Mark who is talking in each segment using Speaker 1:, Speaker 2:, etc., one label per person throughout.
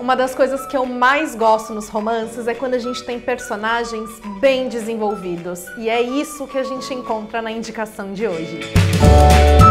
Speaker 1: Uma das coisas que eu mais gosto nos romances é quando a gente tem personagens bem desenvolvidos. E é isso que a gente encontra na indicação de hoje. Oi,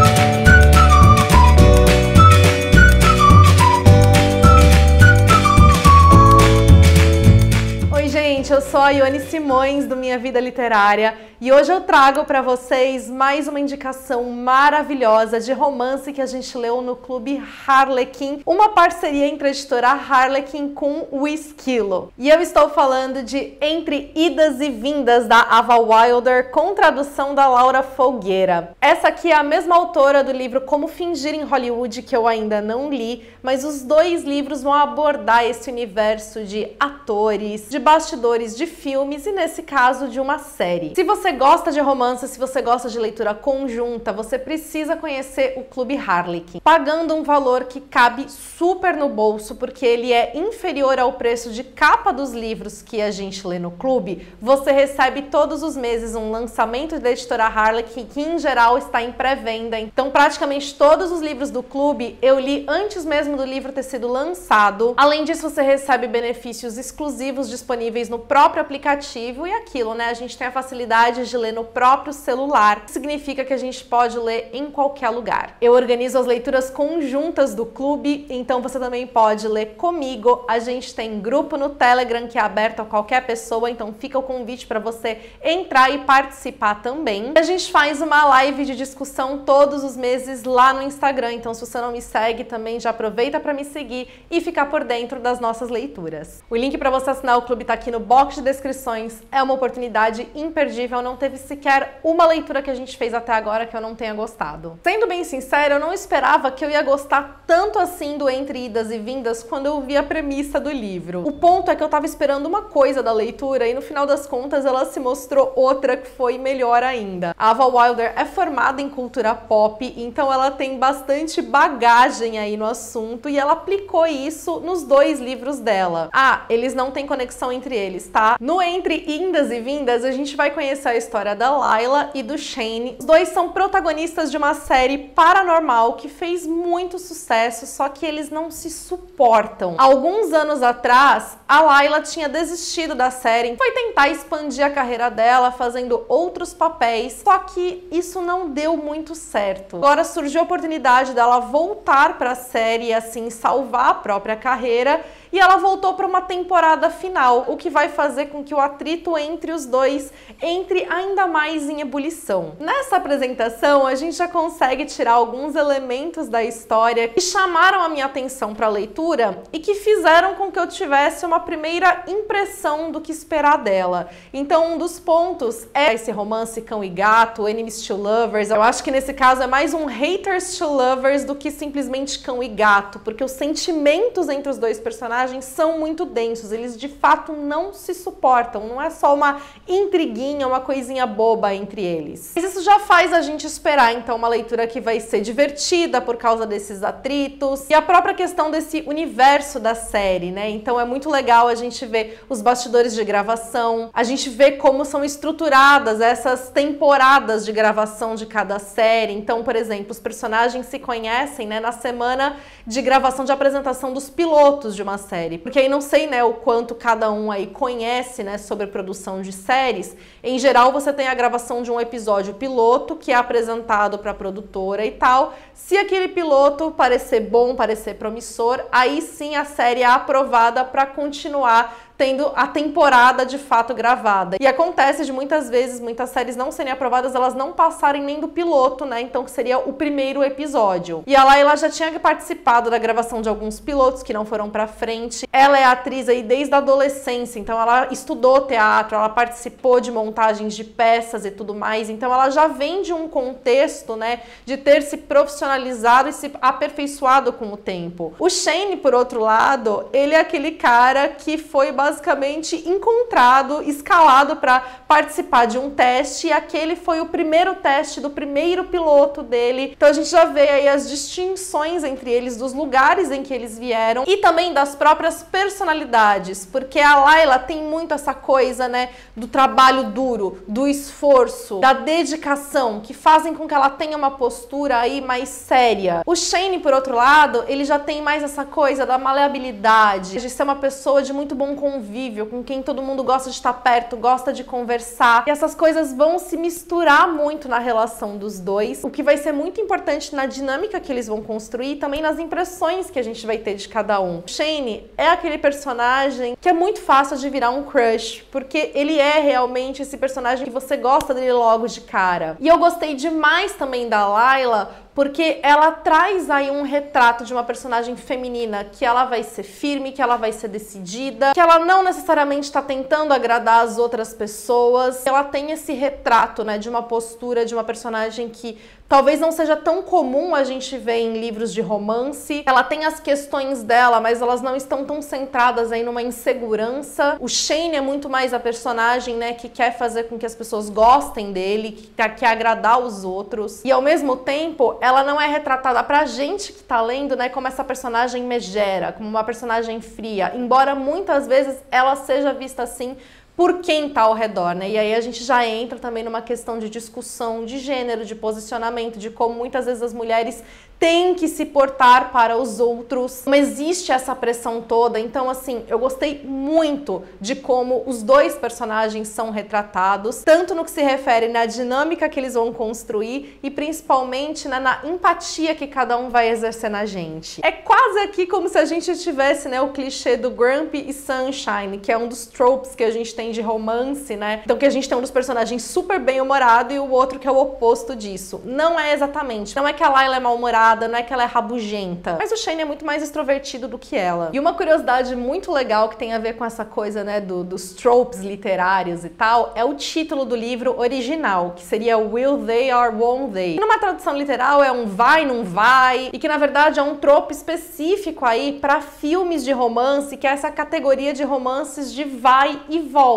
Speaker 1: gente, eu sou a Ione Simões do Minha Vida Literária e hoje eu trago para vocês mais uma indicação maravilhosa de romance que a gente leu no Clube Harlequin, uma parceria entre a editora Harlequin com o Esquilo. E eu estou falando de Entre Idas e Vindas da Ava Wilder, com tradução da Laura Folgueira. Essa aqui é a mesma autora do livro Como Fingir em Hollywood, que eu ainda não li, mas os dois livros vão abordar esse universo de atores, de bastidores de filmes e, nesse caso, de uma série. Se você gosta de romance, se você gosta de leitura conjunta, você precisa conhecer o Clube Harlequin, pagando um valor que cabe super no bolso, porque ele é inferior ao preço de capa dos livros que a gente lê no clube. Você recebe todos os meses um lançamento da editora Harlequin, que em geral está em pré-venda. Então, praticamente todos os livros do clube eu li antes mesmo do livro ter sido lançado. Além disso, você recebe benefícios exclusivos disponíveis no próprio aplicativo e aquilo, né? A gente tem a facilidade de ler no próprio celular. Significa que a gente pode ler em qualquer lugar. Eu organizo as leituras conjuntas do clube, então você também pode ler comigo. A gente tem grupo no Telegram que é aberto a qualquer pessoa, então fica o convite para você entrar e participar também. A gente faz uma live de discussão todos os meses lá no Instagram, então se você não me segue também já aproveita para me seguir e ficar por dentro das nossas leituras. O link para você assinar o clube está aqui no box de descrições. É uma oportunidade imperdível não teve sequer uma leitura que a gente fez até agora que eu não tenha gostado. Sendo bem sincera, eu não esperava que eu ia gostar tanto assim do Entre Idas e Vindas quando eu vi a premissa do livro. O ponto é que eu tava esperando uma coisa da leitura e no final das contas ela se mostrou outra que foi melhor ainda. A Ava Wilder é formada em cultura pop, então ela tem bastante bagagem aí no assunto e ela aplicou isso nos dois livros dela. Ah, eles não têm conexão entre eles, tá? No Entre Indas e Vindas a gente vai conhecer a história da Layla e do Shane. Os dois são protagonistas de uma série paranormal que fez muito sucesso, só que eles não se suportam. Alguns anos atrás, a Layla tinha desistido da série, foi tentar expandir a carreira dela fazendo outros papéis, só que isso não deu muito certo. Agora surgiu a oportunidade dela voltar para a série e assim salvar a própria carreira e ela voltou para uma temporada final, o que vai fazer com que o atrito entre os dois entre ainda mais em ebulição. Nessa apresentação, a gente já consegue tirar alguns elementos da história que chamaram a minha atenção para a leitura e que fizeram com que eu tivesse uma primeira impressão do que esperar dela. Então, um dos pontos é esse romance cão e gato, enemies to lovers. Eu acho que nesse caso é mais um haters to lovers do que simplesmente cão e gato, porque os sentimentos entre os dois personagens personagens são muito densos, eles de fato não se suportam, não é só uma intriguinha, uma coisinha boba entre eles. Mas isso já faz a gente esperar então uma leitura que vai ser divertida por causa desses atritos e a própria questão desse universo da série, né? Então é muito legal a gente ver os bastidores de gravação, a gente vê como são estruturadas essas temporadas de gravação de cada série. Então, por exemplo, os personagens se conhecem, né, na semana de gravação de apresentação dos pilotos de uma série. Porque aí não sei, né, o quanto cada um aí conhece, né, sobre produção de séries. Em geral, você tem a gravação de um episódio piloto que é apresentado para a produtora e tal. Se aquele piloto parecer bom, parecer promissor, aí sim a série é aprovada para continuar tendo a temporada de fato gravada. E acontece de muitas vezes muitas séries não serem aprovadas, elas não passarem nem do piloto, né? Então que seria o primeiro episódio. E a Laila já tinha participado da gravação de alguns pilotos que não foram para frente. Ela é atriz aí desde a adolescência, então ela estudou teatro, ela participou de montagens de peças e tudo mais. Então ela já vem de um contexto, né, de ter se profissionalizado e se aperfeiçoado com o tempo. O Shane, por outro lado, ele é aquele cara que foi basicamente encontrado, escalado para participar de um teste e aquele foi o primeiro teste do primeiro piloto dele. Então a gente já vê aí as distinções entre eles, dos lugares em que eles vieram e também das próprias personalidades, porque a Layla tem muito essa coisa, né, do trabalho duro, do esforço, da dedicação, que fazem com que ela tenha uma postura aí mais séria. O Shane, por outro lado, ele já tem mais essa coisa da maleabilidade, de ser uma pessoa de muito bom convívio, com quem todo mundo gosta de estar perto, gosta de conversar. E essas coisas vão se misturar muito na relação dos dois, o que vai ser muito importante na dinâmica que eles vão construir e também nas impressões que a gente vai ter de cada um. Shane é aquele personagem que é muito fácil de virar um crush, porque ele é realmente esse personagem que você gosta dele logo de cara. E eu gostei demais também da Layla porque ela traz aí um retrato de uma personagem feminina que ela vai ser firme, que ela vai ser decidida, que ela não necessariamente está tentando agradar as outras pessoas. Ela tem esse retrato, né, de uma postura de uma personagem que talvez não seja tão comum a gente ver em livros de romance. Ela tem as questões dela, mas elas não estão tão centradas aí numa insegurança. O Shane é muito mais a personagem, né, que quer fazer com que as pessoas gostem dele, que quer agradar os outros. E ao mesmo tempo, ela não é retratada pra gente que tá lendo, né, como essa personagem megera, como uma personagem fria, embora muitas vezes ela seja vista assim por quem está ao redor, né? E aí a gente já entra também numa questão de discussão de gênero, de posicionamento, de como muitas vezes as mulheres tem que se portar para os outros. Não existe essa pressão toda. Então, assim, eu gostei muito de como os dois personagens são retratados, tanto no que se refere na dinâmica que eles vão construir e principalmente na, na empatia que cada um vai exercer na gente. É quase aqui como se a gente tivesse, né, o clichê do Grumpy e Sunshine, que é um dos tropes que a gente tem de romance, né? Então, que a gente tem um dos personagens super bem-humorado e o outro que é o oposto disso. Não é exatamente. Não é que a Layla é mal-humorada não é que ela é rabugenta. Mas o Shane é muito mais extrovertido do que ela. E uma curiosidade muito legal que tem a ver com essa coisa, né, do, dos tropes literários e tal, é o título do livro original, que seria Will They or Won't They. Numa tradução literal é um vai, não vai, e que na verdade é um trope específico aí para filmes de romance, que é essa categoria de romances de vai e volta.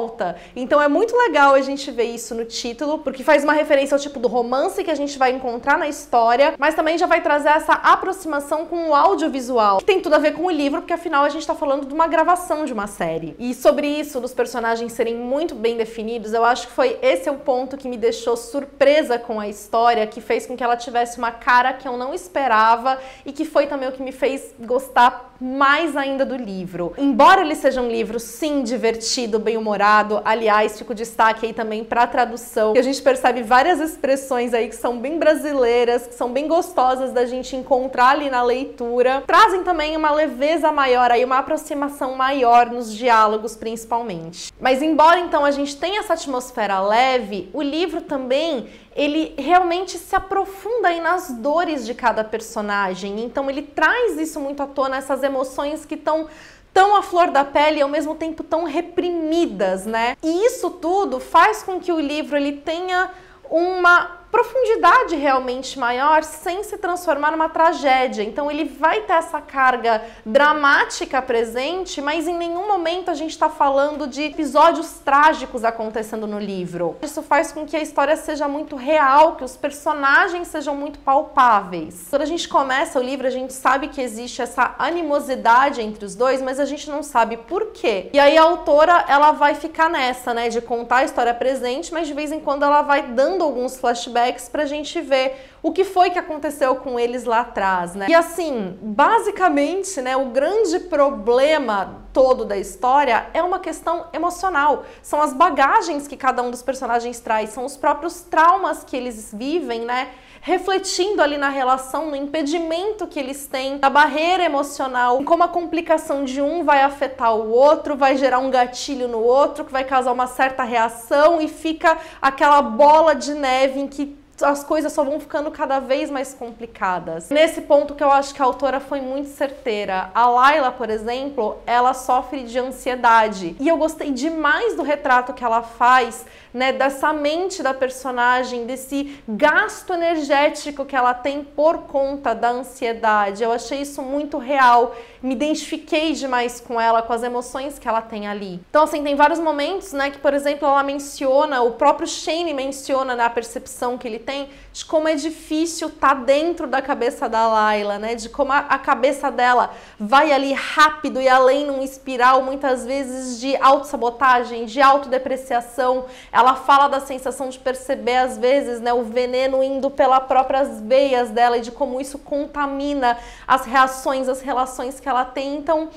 Speaker 1: Então é muito legal a gente ver isso no título, porque faz uma referência ao tipo do romance que a gente vai encontrar na história, mas também já vai trazer essa aproximação com o audiovisual, que tem tudo a ver com o livro, porque afinal a gente está falando de uma gravação de uma série. E sobre isso, dos personagens serem muito bem definidos, eu acho que foi esse é o ponto que me deixou surpresa com a história, que fez com que ela tivesse uma cara que eu não esperava e que foi também o que me fez gostar mais ainda do livro. Embora ele seja um livro, sim, divertido, bem-humorado, aliás, fico destaque aí também para a tradução, que a gente percebe várias expressões aí que são bem brasileiras, que são bem gostosas da gente encontrar ali na leitura, trazem também uma leveza maior aí, uma aproximação maior nos diálogos principalmente. Mas embora então a gente tenha essa atmosfera leve, o livro também ele realmente se aprofunda aí nas dores de cada personagem. Então ele traz isso muito à tona, essas emoções que estão tão à flor da pele e ao mesmo tempo tão reprimidas, né? E isso tudo faz com que o livro ele tenha uma profundidade realmente maior sem se transformar numa tragédia. Então ele vai ter essa carga dramática presente, mas em nenhum momento a gente está falando de episódios trágicos acontecendo no livro. Isso faz com que a história seja muito real, que os personagens sejam muito palpáveis. Quando a gente começa o livro, a gente sabe que existe essa animosidade entre os dois, mas a gente não sabe por quê. E aí a autora, ela vai ficar nessa, né, de contar a história presente, mas de vez em quando ela vai dando alguns flashbacks flashbacks pra gente ver o que foi que aconteceu com eles lá atrás, né? E assim, basicamente, né, o grande problema todo da história é uma questão emocional. São as bagagens que cada um dos personagens traz, são os próprios traumas que eles vivem, né? Refletindo ali na relação, no impedimento que eles têm, a barreira emocional, como a complicação de um vai afetar o outro, vai gerar um gatilho no outro, que vai causar uma certa reação e fica aquela bola de neve em que as coisas só vão ficando cada vez mais complicadas. Nesse ponto que eu acho que a autora foi muito certeira. A Laila, por exemplo, ela sofre de ansiedade. E eu gostei demais do retrato que ela faz, né, dessa mente da personagem, desse gasto energético que ela tem por conta da ansiedade. Eu achei isso muito real. Me identifiquei demais com ela, com as emoções que ela tem ali. Então, assim, tem vários momentos, né, que, por exemplo, ela menciona, o próprio Shane menciona na percepção que ele tem tem de como é difícil estar tá dentro da cabeça da Laila, né? De como a, a cabeça dela vai ali rápido e além num espiral muitas vezes de autossabotagem, de autodepreciação. Ela fala da sensação de perceber às vezes, né, o veneno indo pelas próprias veias dela e de como isso contamina as reações, as relações que ela tem. Então,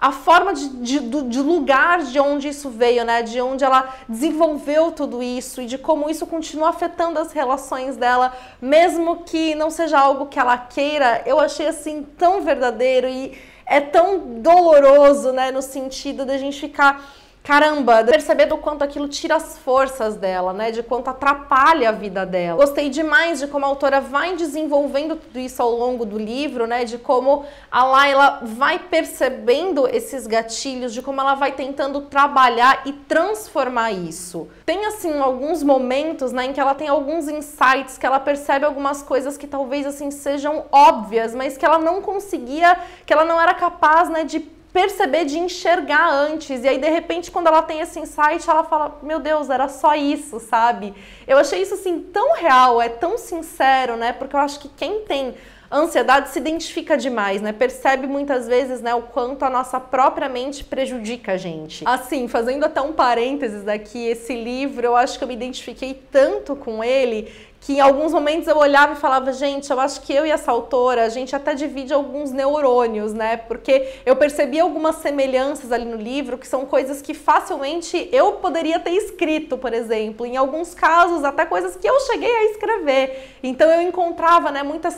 Speaker 1: a forma de, de, de, lugar de onde isso veio, né? De onde ela desenvolveu tudo isso e de como isso continua afetando as relações dela, mesmo que não seja algo que ela queira, eu achei assim tão verdadeiro e é tão doloroso, né? No sentido da gente ficar caramba, perceber do quanto aquilo tira as forças dela, né? De quanto atrapalha a vida dela. Gostei demais de como a autora vai desenvolvendo tudo isso ao longo do livro, né? De como a Laila vai percebendo esses gatilhos, de como ela vai tentando trabalhar e transformar isso. Tem assim alguns momentos, né, em que ela tem alguns insights, que ela percebe algumas coisas que talvez assim sejam óbvias, mas que ela não conseguia, que ela não era capaz, né, de perceber, de enxergar antes. E aí, de repente, quando ela tem esse insight, ela fala: Meu Deus, era só isso, sabe? Eu achei isso assim tão real, é tão sincero, né? Porque eu acho que quem tem ansiedade se identifica demais, né? Percebe muitas vezes, né, o quanto a nossa própria mente prejudica a gente. Assim, fazendo até um parênteses aqui, esse livro, eu acho que eu me identifiquei tanto com ele que em alguns momentos eu olhava e falava, gente, eu acho que eu e essa autora, a gente até divide alguns neurônios, né? Porque eu percebi algumas semelhanças ali no livro, que são coisas que facilmente eu poderia ter escrito, por exemplo. Em alguns casos, até coisas que eu cheguei a escrever. Então eu encontrava, né, muitas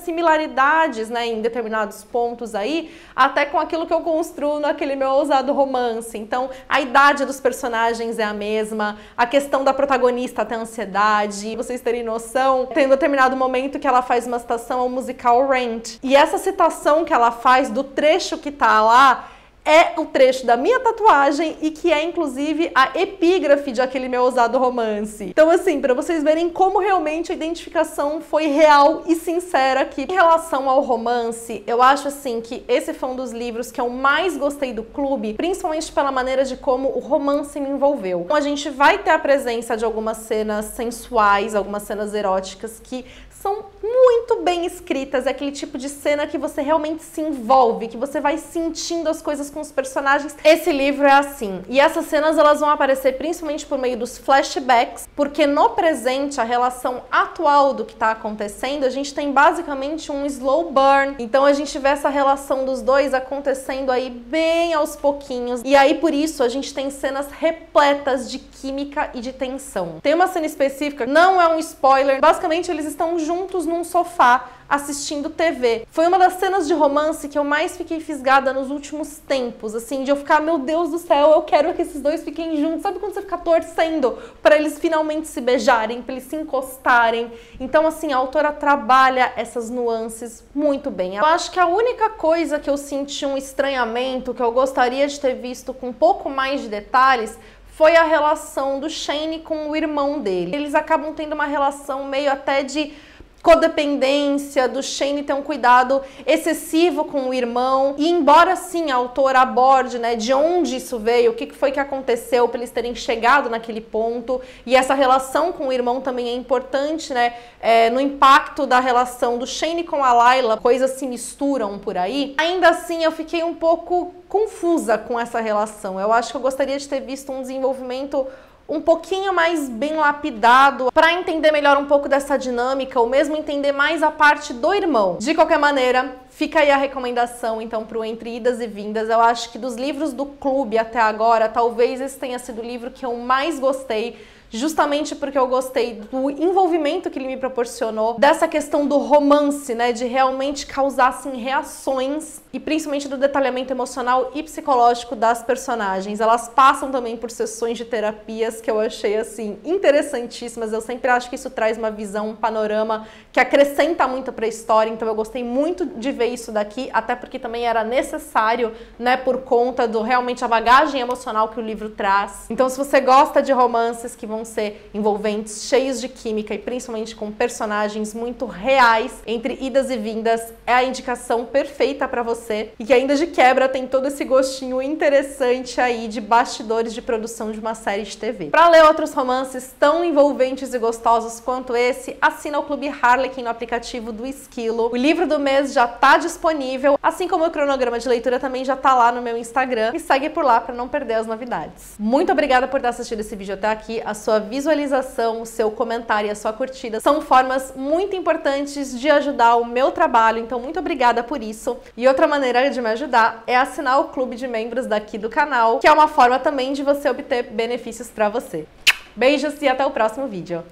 Speaker 1: né, em determinados pontos aí, até com aquilo que eu construo naquele meu ousado romance. Então, a idade dos personagens é a mesma, a questão da protagonista ter ansiedade, vocês terem noção tem um determinado momento que ela faz uma citação ao musical Rent. E essa citação que ela faz do trecho que tá lá é o trecho da minha tatuagem e que é inclusive a epígrafe de aquele meu ousado romance. Então assim, para vocês verem como realmente a identificação foi real e sincera aqui. Em relação ao romance, eu acho assim que esse foi um dos livros que eu mais gostei do clube, principalmente pela maneira de como o romance me envolveu. Então a gente vai ter a presença de algumas cenas sensuais, algumas cenas eróticas que são muito bem escritas, é aquele tipo de cena que você realmente se envolve, que você vai sentindo as coisas com os personagens. Esse livro é assim. E essas cenas elas vão aparecer principalmente por meio dos flashbacks, porque no presente a relação atual do que está acontecendo, a gente tem basicamente um slow burn. Então a gente vê essa relação dos dois acontecendo aí bem aos pouquinhos. E aí por isso a gente tem cenas repletas de química e de tensão. Tem uma cena específica, não é um spoiler, basicamente eles estão juntos juntos num sofá assistindo TV. Foi uma das cenas de romance que eu mais fiquei fisgada nos últimos tempos, assim, de eu ficar, meu Deus do céu, eu quero que esses dois fiquem juntos. Sabe quando você fica torcendo para eles finalmente se beijarem, para eles se encostarem? Então, assim, a autora trabalha essas nuances muito bem. Eu acho que a única coisa que eu senti um estranhamento, que eu gostaria de ter visto com um pouco mais de detalhes, foi a relação do Shane com o irmão dele. Eles acabam tendo uma relação meio até de codependência, do Shane ter um cuidado excessivo com o irmão. E embora sim a autora aborde, né, de onde isso veio, o que foi que aconteceu para eles terem chegado naquele ponto, e essa relação com o irmão também é importante, né, é, no impacto da relação do Shane com a Layla, coisas se misturam por aí. Ainda assim, eu fiquei um pouco confusa com essa relação. Eu acho que eu gostaria de ter visto um desenvolvimento um pouquinho mais bem lapidado para entender melhor um pouco dessa dinâmica, ou mesmo entender mais a parte do irmão. De qualquer maneira, fica aí a recomendação então para o Entre Idas e Vindas. Eu acho que dos livros do clube até agora, talvez esse tenha sido o livro que eu mais gostei justamente porque eu gostei do envolvimento que ele me proporcionou, dessa questão do romance, né, de realmente causar assim reações e principalmente do detalhamento emocional e psicológico das personagens. Elas passam também por sessões de terapias que eu achei assim interessantíssimas. Eu sempre acho que isso traz uma visão, um panorama que acrescenta muito para a história, então eu gostei muito de ver isso daqui, até porque também era necessário, né, por conta do realmente a bagagem emocional que o livro traz. Então, se você gosta de romances que vão ser envolventes, cheios de química e principalmente com personagens muito reais, entre idas e vindas, é a indicação perfeita para você e que ainda de quebra tem todo esse gostinho interessante aí de bastidores de produção de uma série de TV. Para ler outros romances tão envolventes e gostosos quanto esse, assina o Clube Harlequin no aplicativo do Esquilo. O livro do mês já está disponível, assim como o cronograma de leitura também já está lá no meu Instagram. Me segue por lá para não perder as novidades. Muito obrigada por ter assistido esse vídeo até aqui. A sua visualização, o seu comentário e a sua curtida são formas muito importantes de ajudar o meu trabalho, então muito obrigada por isso. E outra maneira de me ajudar é assinar o clube de membros daqui do canal, que é uma forma também de você obter benefícios para você. Beijos e até o próximo vídeo.